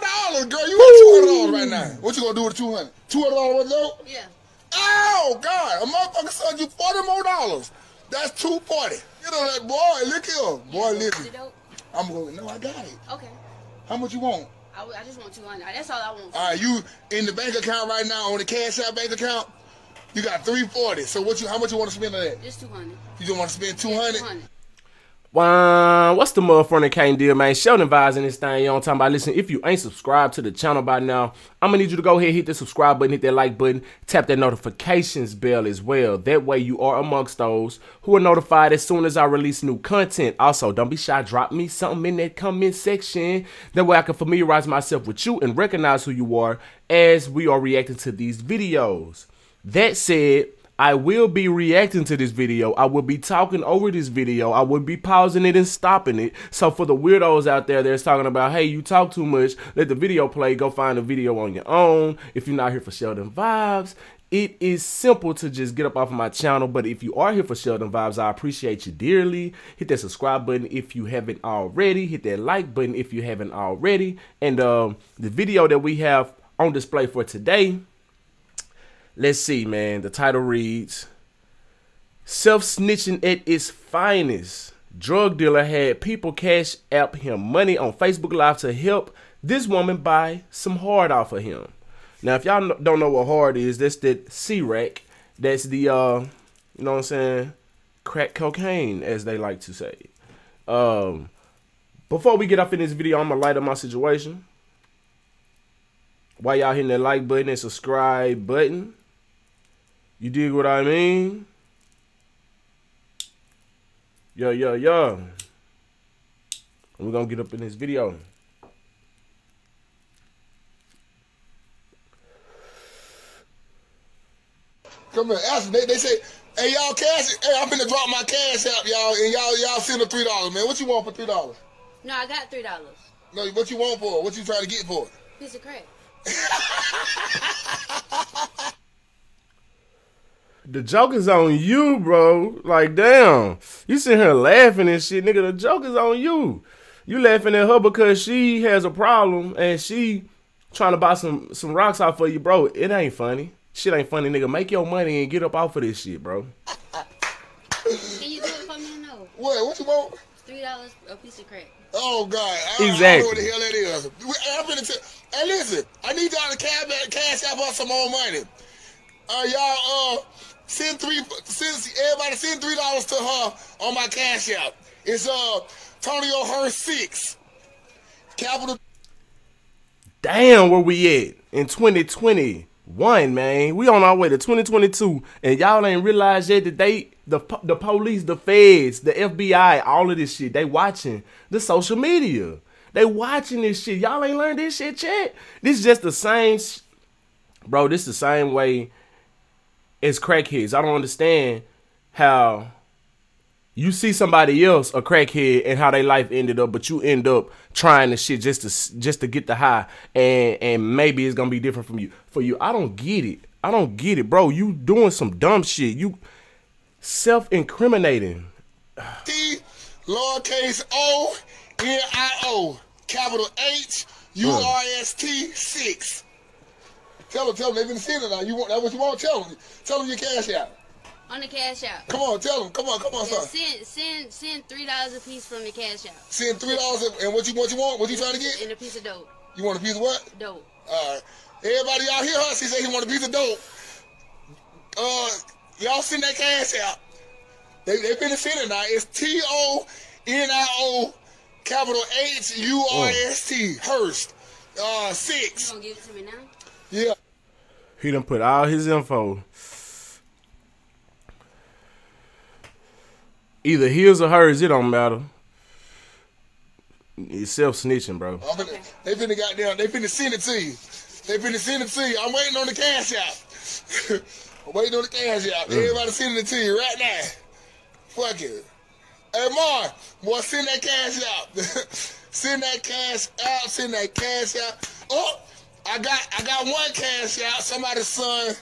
dollars, girl. You got two hundred dollars right now. What you gonna do with two hundred? Two hundred dollars though? Yeah. Oh God, a motherfucker sold you forty more dollars. That's two forty. You know that boy, look here. Boy, listen. I'm going, no, I got it. Okay. How much you want? I just want 200. That's all I want. All right, you in the bank account right now on the cash out bank account, you got three forty. So what you how much you want to spend on that? Just 200. You just want to spend two hundred? 200. Wow, what's the motherfucking cane deal, man? Sheldon Vybez in this thing. You know what I'm talking about? Listen, if you ain't subscribed to the channel by now, I'm gonna need you to go ahead, and hit the subscribe button, hit that like button, tap that notifications bell as well. That way you are amongst those who are notified as soon as I release new content. Also, don't be shy, drop me something in that comment section. That way I can familiarize myself with you and recognize who you are as we are reacting to these videos. That said, I will be reacting to this video. I will be talking over this video. I will be pausing it and stopping it. So for the weirdos out there that's talking about, hey, you talk too much, let the video play, go find a video on your own. If you're not here for Sheldon Vybez, it is simple to just get up off of my channel. But if you are here for Sheldon Vybez, I appreciate you dearly. Hit that subscribe button if you haven't already. Hit that like button if you haven't already. And um, the video that we have on display for today Let's see, man. The title reads Self snitching at its finest. Drug dealer had people cash app him money on Facebook Live to help this woman buy some hard off of him. Now, if y'all don't know what hard is, that's that C-Rack. That's the, uh, you know what I'm saying? Crack cocaine, as they like to say. Um, before we get off in this video, I'm going to light up my situation. While y'all hitting that like button and subscribe button. You dig what I mean? Yo, yo, yo. We're gonna get up in this video. Come here, ask them. They, they say, hey y'all cash, hey I'm finna drop my cash out, y'all, and y'all y'all send the three dollars, man. What you want for three dollars? No, I got $3. No, what you want for? it? What you trying to get for? it? Piece of crack. The joke is on you, bro. Like, damn. You sitting here laughing and shit, nigga. The joke is on you. You laughing at her because she has a problem and she trying to buy some some rocks out for you, bro. It ain't funny. Shit ain't funny, nigga. Make your money and get up off of this shit, bro. Can you do it for me or no? What? What you want? $3 a piece of crack. Oh God! I, Exactly. I don't know what the hell that is. We- I'm gonna tell. Hey, listen. I need y'all to cash back, cash out us some more money. Uh, y'all, uh, send three. Everybody send three dollars to her on my cash out. It's uh Tonio Hurst six. Capital. Damn, where we at in 2021, man? We on our way to 2022, and y'all ain't realized yet that they, the the police, the feds, the FBI, all of this shit, they watching the social media. They watching this shit. Y'all ain't learned this shit yet. This is just the same, bro. This is the same way as crackheads. I don't understand how you see somebody else a crackhead and how their life ended up, but you end up trying the shit just to just to get the high, and and maybe it's gonna be different from you. For you, I don't get it. I don't get it, bro. You doing some dumb shit. You self incriminating. T, lowercase o, N I O, capital H, U R S T six. Tell them, tell them they've been seeing it now. You want that? What you want? Tell them. Tell them your cash out. On the cash out. Come on, tell them. Come on, come on, Yeah, son. send send send three dollars a piece from the cash out. Send three dollars and what you what you want? What you trying to get? And a piece of dope. You want a piece of what? Dope. All right. Everybody out here, her? She said he want a piece of dope. Uh, y'all send that cash out. They they been send it now. It's T O N I O capital H U R S T Hurst. Uh, six. You gonna give it to me now? Yeah. He done put all his info. Either his or hers, it don't matter. It's self snitching, bro. Oh, finna, they finna goddamn, they finna send it to you. They finna send it to you. I'm waiting on the cash out. I'm waiting on the cash out. Mm. Everybody sending it to you right now. Fuck it. Hey, Mar, boy, send that cash out. send that cash out. Send that cash out. Oh, I got, I got one cash out. Somebody's son,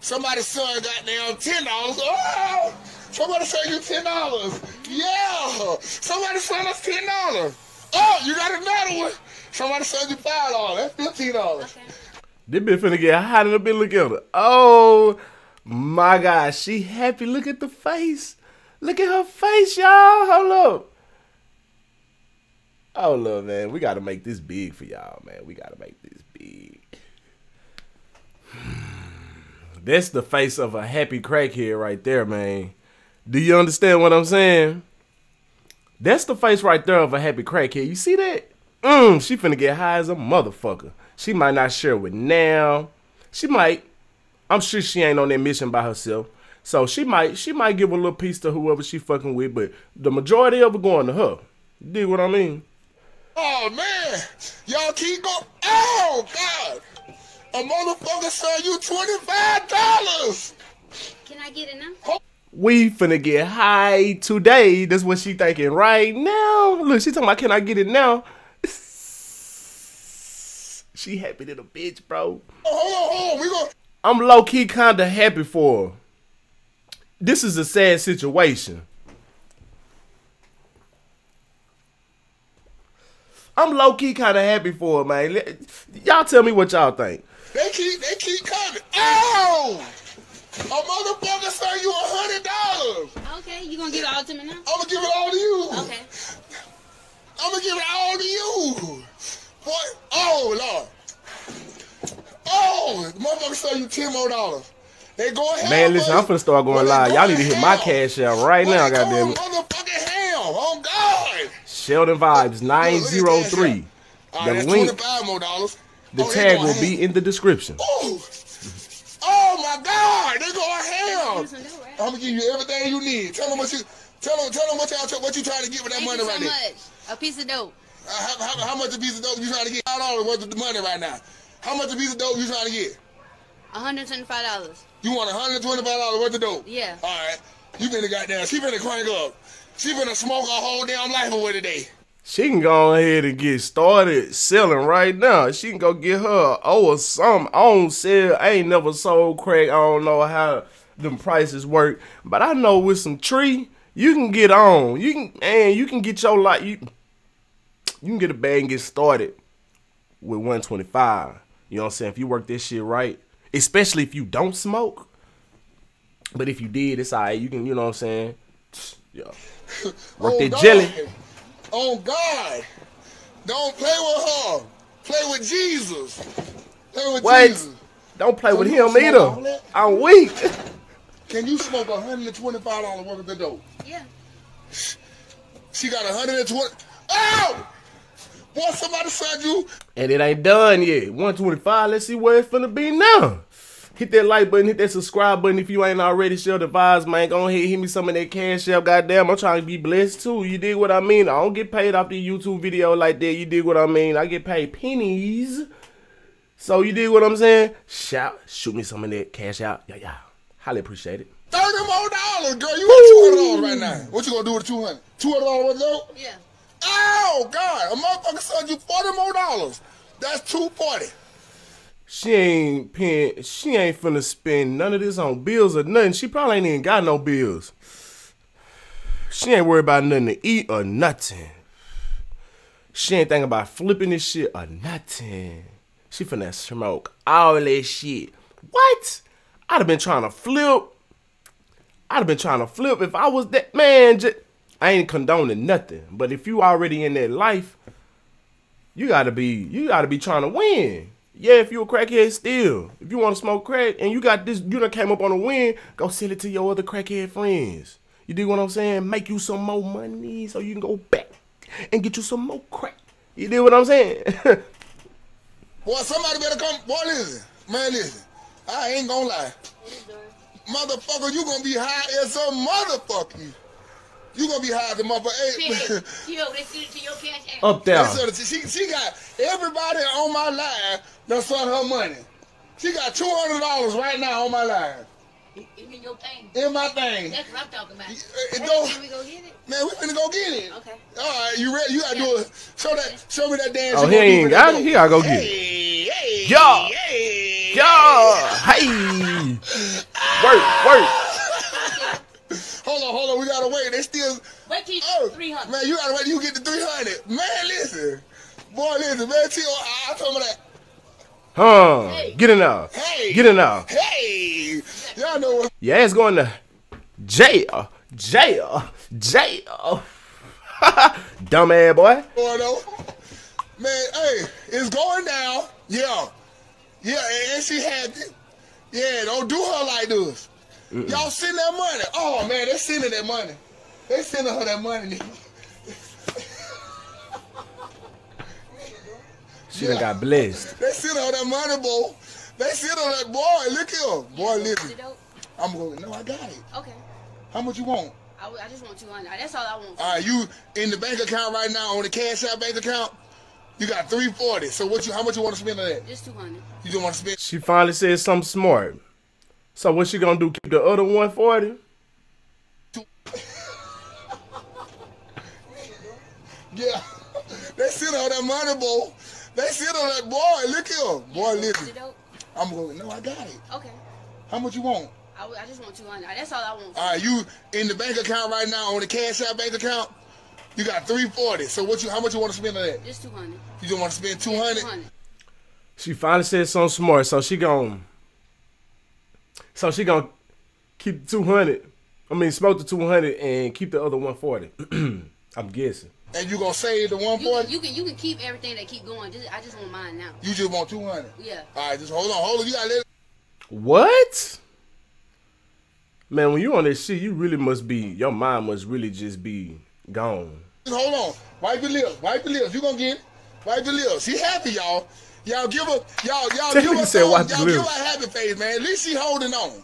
somebody's son got down ten dollars. Oh, somebody sent you ten dollars. Yeah, somebody sent us ten dollars. Oh, you got another one. Somebody send you five dollars. That's fifteen dollars. Okay. This bitch finna get hot in a bit. Look at her. Oh my God, she happy. Look at the face. Look at her face, y'all. Hold up. Oh look, man, we gotta make this big for y'all, man. We gotta make this That's the face of a happy crackhead right there, man. Do you understand what I'm saying? That's the face right there of a happy crackhead. You see that? Mm, she finna get high as a motherfucker. She might not share with now. She might. I'm sure she ain't on that mission by herself. So she might she might give a little piece to whoever she fucking with, but the majority of it going to her. You dig what I mean? Oh man, y'all keep going. Oh God, a motherfucker sell you twenty five dollars. Can I get it now? We finna get high today. That's what she thinking right now. Look, she talking about can I get it now? she happy to the bitch, bro. Hold on, hold on. We gonna. I'm low key kinda happy for her. This is a sad situation. I'm low key kinda happy for it, man. Y'all tell me what y'all think. They keep they keep coming. Oh, a motherfucker sell you a hundred dollars. Okay, you gonna give it all to me now? I'm gonna give it all to you. Okay. I'm gonna give it all to you. Boy, oh Lord. Oh, motherfucker sell you ten more dollars. They going ham. Man, listen, I'm buddy. finna start going Boy, they live. Y'all need to hit my cash out right Boy, now, they goddamn it. Motherfucking ham. Oh God. Sheldon Vybez 903. All The right, link, 25 more dollars. the Oh, tag will ham. be in the description. Oh, oh my God, they going ham. Give some dough, right? I'm gonna give you everything you need. Tell them what you, tell them, tell them what y'all, what you trying to get with that Thank money you so right there. much. A piece of dope. Uh, how, how, how much a piece of dope you trying to get? Five dollars worth of the money right now. How much a piece of dope you trying to get? $125. You want 125 dollars worth of dope? Yeah. All right. You finna goddamn. She finna crank up. She finna smoke her whole damn life away today. She can go ahead and get started selling right now. She can go get her oh or something on sale. I ain't never sold crack. I don't know how them prices work, but I know with some tree, you can get on. You can and you can get your like you. You can get a bag and get started with 125. You know what I'm saying? If you work this shit right, especially if you don't smoke. But if you did, it's alright. You can, you know what I'm saying? Yeah. Work Oh, that God. jelly. Oh God. Don't play with her. Play with Jesus. Play with What? Jesus. Don't play So with him gonna smoke all either. I'm weak. Can you smoke $125 worth of the dope? Yeah. She got 120. Oh! Boy, somebody said you. And it ain't done yet. 125. Let's see where it's finna be now. Hit that like button, hit that subscribe button if you ain't already share the vibes, man. Go ahead, hit me some of that cash up. Goddamn, I'm trying to be blessed too. You dig what I mean? I don't get paid off the YouTube video like that. You dig what I mean? I get paid pennies. So you dig what I'm saying? Shout, shoot me some of that cash out. Yeah, yeah. Highly appreciate it. 30 more dollars, girl. You want $200 right now. What you gonna do with the 200 $200 worth of? Yeah. Oh, God. A motherfucker sold you 40 more dollars. That's 240 She ain't paying. She ain't finna spend none of this on bills or nothing. She probably ain't even got no bills. She ain't worried about nothing to eat or nothing. She ain't thinking about flipping this shit or nothing. She finna smoke all that shit. What? I'd have been trying to flip. I'd have been trying to flip if I was that man. Just, I ain't condoning nothing. But if you already in that life, you gotta be you gotta be trying to win. Yeah, if you a crackhead still. If you wanna smoke crack and you got this you done came up on a win, go sell it to your other crackhead friends. You dig what I'm saying? Make you some more money so you can go back and get you some more crack. You dig what I'm saying? Boy, somebody better come. Boy, listen. Man, listen. I ain't gonna lie. Motherfucker, you gonna be high as a motherfucker. You gonna be high as a motherfucker. Hey, Yo, they send it to your cash app. up there. Listen, she, she got everybody on my line that sent her money. She got two hundred dollars right now on my line It's in your thing. in my thing. That's what I'm talking about. It Can don't, we go get it? man, we finna go get it. Okay. All right, you ready? You gotta do it. Show that. Show me that dance. Oh, you he gonna do ain't got it? He dope. gotta go get it. Hey, hey, Yeah. hey, Yeah, hey, ah. work, work. Hold on, hold on. We gotta wait. They still. Wait till you Oh, 300. man, you gotta wait. till You get to three hundred. Man, listen. Boy, listen, man, T.O., I, I told him that. Huh? Hey. Get in there. Hey. Get in there. Hey, y'all know what? Your ass going to jail, jail, jail. Dumb ass boy. going on. Man, hey, it's going down. Yeah. Yeah, and, and she happy. Yeah, don't do her like this. Y'all send that money. Oh man, they sending that money. They sending her that money. She done got blessed. They sending her that money, boy. They sending her that boy. Look here, boy. Is Listen, it dope? I'm going. No, I got it. Okay. How much you want? I, I just want 200. That's all I want. All right, you in the bank account right now on the cash out bank account. You got 340. So what you? How much you want to spend on that? Just 200. You just want to spend? She finally said something smart. So what she gonna do? Keep the other 140? Yeah. They sent on that money, boy. They sent on that boy. Look here, boy. Is Listen, it? I'm going. No, I got it. Okay. How much you want? I, I just want 200. That's all I want. All right, you in the bank account right now on the cash out bank account. You got 340. So what you? How much you want to spend on that? Just 200. You just want to spend 200? 200. She finally said something smart. So she gon' So she gonna keep the 200. I mean, smoke the 200 and keep the other 140. I'm guessing. And you gonna save the 140? can- you can you can keep everything that keep going. Just, I just want mine now. You just want 200. Yeah. All right, just hold on, hold on. You gotta let. What? Man, when you on this shit, you really must be. Your mind must really just be gone. Just hold on. Wipe your lips. Wipe your lips. You gonna get it. Wipe your lips. She happy, y'all. Y'all give her, y'all, y'all give her, said some- wipe your y'all give her a happy face, man. At least she holding on.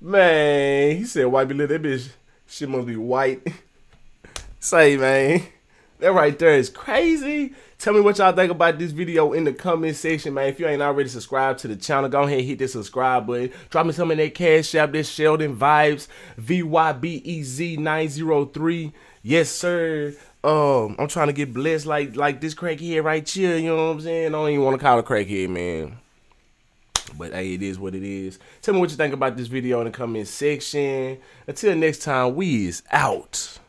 Man, he said your lip. That bitch, she must be white. Say, man, that right there is crazy. Tell me what y'all think about this video in the comment section, man. If you ain't already subscribed to the channel, go ahead and hit that subscribe button. Drop me some of that cash app, this Sheldon Vybez, VYBEZ903. Yes, sir. Um, I'm trying to get blessed like like this crackhead right here. You know what I'm saying? I don't even want to call it crackhead, man. But hey, it is what it is. Tell me what you think about this video in the comment section. Until next time, we is out.